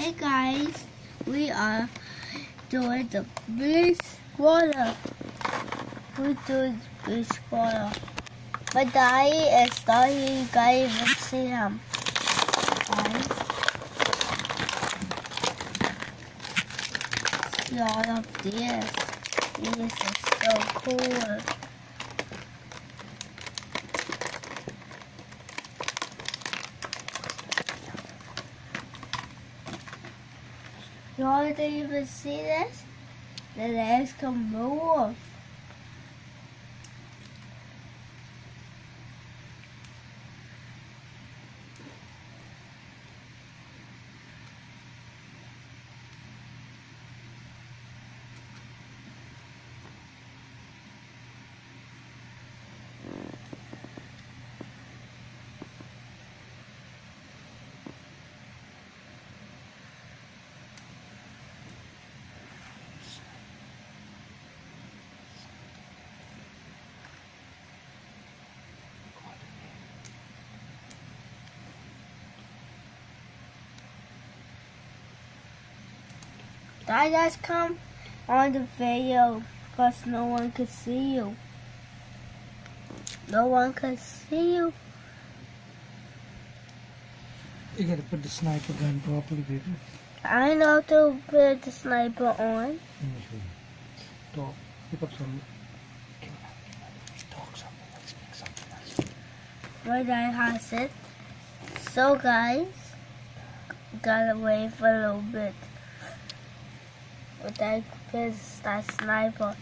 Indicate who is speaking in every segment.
Speaker 1: Hey guys, we are doing the bleach water. We doing bleach water. My daddy is. You guys see him. Guys. See all of this. This is so cool. You didn't even see this? The legs can move. I just come on the video because no one could see you. No one could see you.
Speaker 2: You gotta put the sniper gun properly, baby.
Speaker 1: I know to put the sniper on. Mm-hmm.
Speaker 2: Talk. Pick up some. Talk something. Let's speak something else.
Speaker 1: My dad has it. So guys, gotta wait for a little bit. But that is that sniper.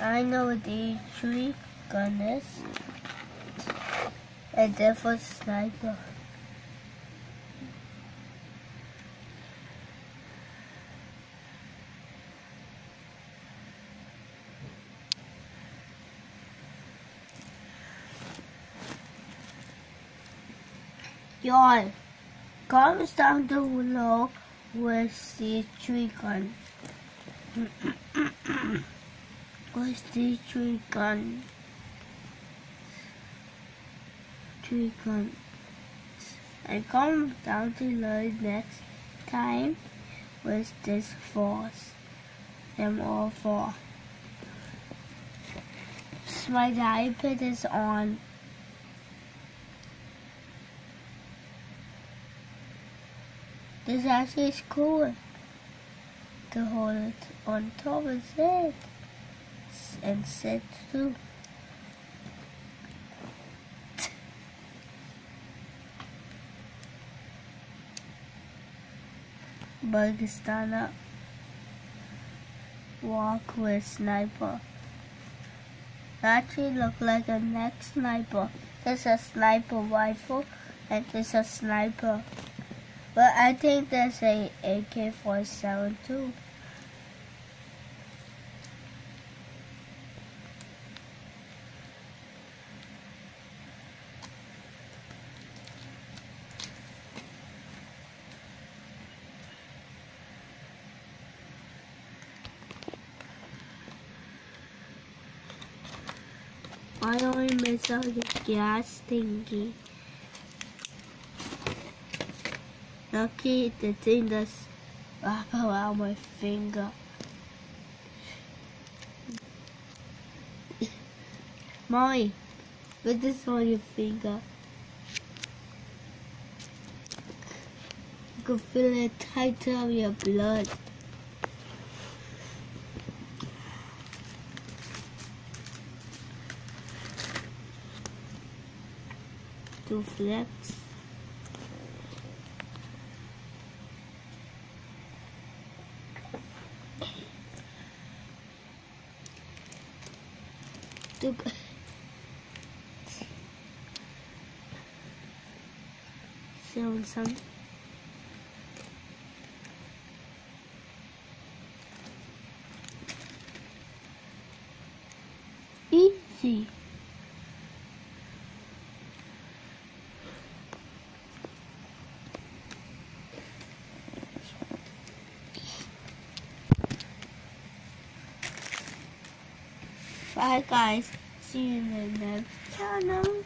Speaker 1: I know what the tree gun is. And was sniper. Y'all, comments down below with the tree gun. Where's the tree gun? Tree gun. I come down to learn next time with this force. Them all four. So my iPad is on. This actually is cool to hold it on top of it and set to up walk with sniper. That actually look like a next sniper. This is a sniper rifle and this is a sniper. But I think there's a AK-47 too. I only miss out the gas thingy. Lucky the thing that's wrap around my finger. Mommy, put this on your finger. You can feel it tight up your blood. To flex. to film some easy Bye guys. See you in the next channel.